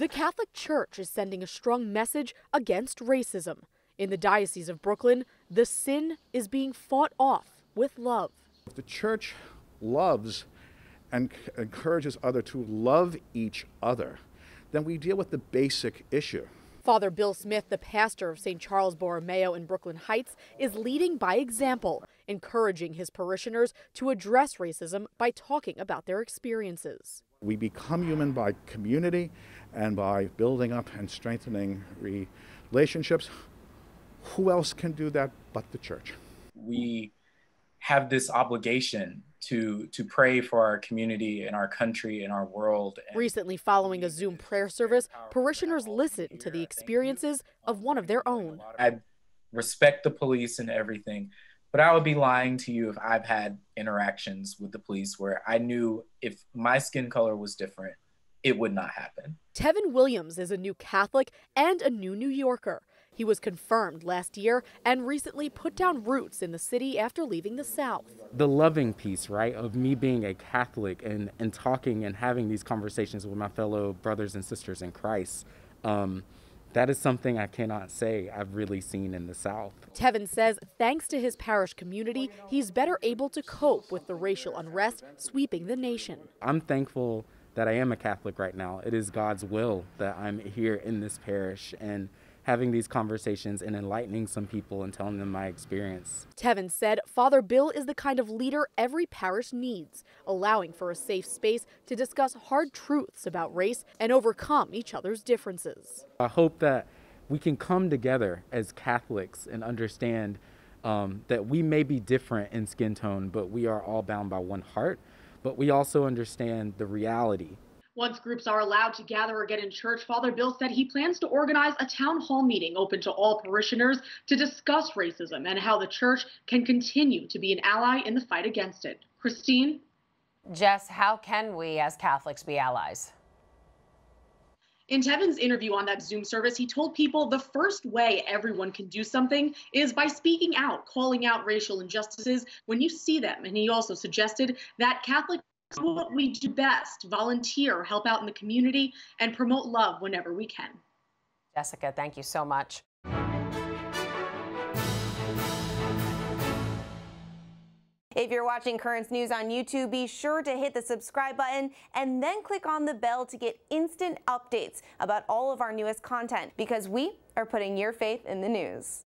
The Catholic Church is sending a strong message against racism. In the Diocese of Brooklyn, the sin is being fought off with love. If the church loves and encourages others to love each other, then we deal with the basic issue. Father Bill Smith, the pastor of St. Charles Borromeo in Brooklyn Heights, is leading by example, encouraging his parishioners to address racism by talking about their experiences. We become human by community and by building up and strengthening relationships. Who else can do that but the church? We have this obligation to to pray for our community and our country and our world. Recently, following a Zoom prayer service, parishioners listened to the experiences of one of their own. I respect the police and everything, but I would be lying to you if I've had interactions with the police where I knew if my skin color was different, it would not happen. Tevin Williams is a new Catholic and a new New Yorker. He was confirmed last year and recently put down roots in the city after leaving the South. The loving piece, right, of me being a Catholic and, and talking and having these conversations with my fellow brothers and sisters in Christ. Um, that is something I cannot say I've really seen in the South. Tevin says thanks to his parish community, he's better able to cope with the racial unrest sweeping the nation. I'm thankful that I am a Catholic right now. It is God's will that I'm here in this parish and having these conversations and enlightening some people and telling them my experience. Tevin said Father Bill is the kind of leader every parish needs, allowing for a safe space to discuss hard truths about race and overcome each other's differences. I hope that we can come together as Catholics and understand um, that we may be different in skin tone, but we are all bound by one heart. But we also understand the reality once groups are allowed to gather again in church, Father Bill said he plans to organize a town hall meeting open to all parishioners to discuss racism and how the church can continue to be an ally in the fight against it. Christine? Jess, how can we as Catholics be allies? In Tevin's interview on that Zoom service, he told people the first way everyone can do something is by speaking out, calling out racial injustices when you see them. And he also suggested that Catholic what we do best volunteer, help out in the community, and promote love whenever we can. Jessica, thank you so much. If you're watching Currents News on YouTube, be sure to hit the subscribe button and then click on the bell to get instant updates about all of our newest content because we are putting your faith in the news.